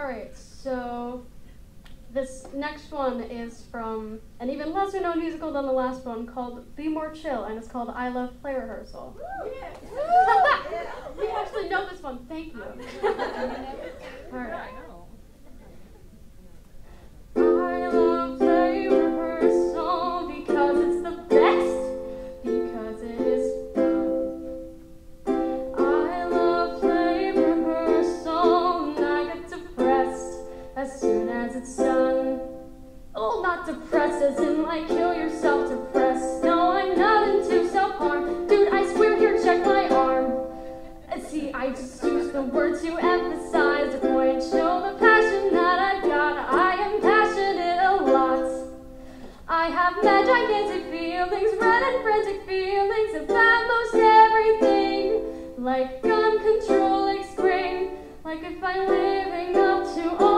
All right, so this next one is from an even lesser known musical than the last one called Be More Chill, and it's called I Love Play Rehearsal. Depressed as in like kill yourself depressed. No, I'm not into self-harm. Dude, I swear here, check my arm. Uh, See, I just use the word to emphasize the point, show the passion that I've got. I am passionate a lot. I have mad gigantic feelings, red and frantic feelings about most everything. Like gun control, like spring, like if I'm living up to all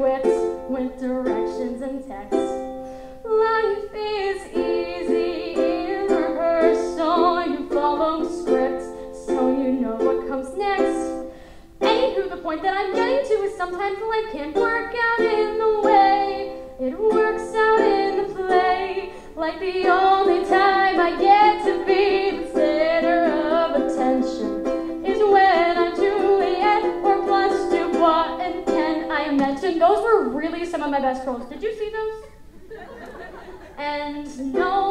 are with directions and text. Life is easy in rehearsal. You follow scripts, so you know what comes next. Anywho, the point that I'm getting to is sometimes life can't work out in the way it works out in the play. Like the really some of my best roles. Did you see those? And no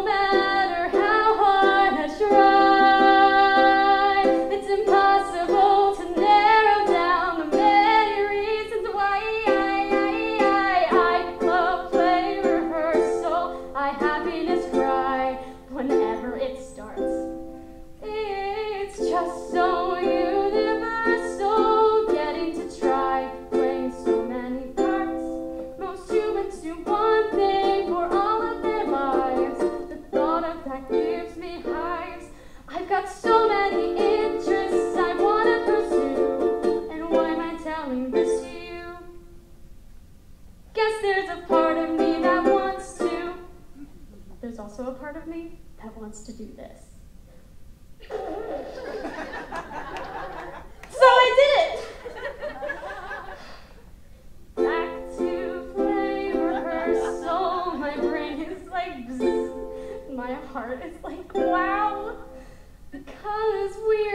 there's also a part of me that wants to do this. so I did it! Back to play rehearsal. My brain is like, bzz. my heart is like, wow, because we.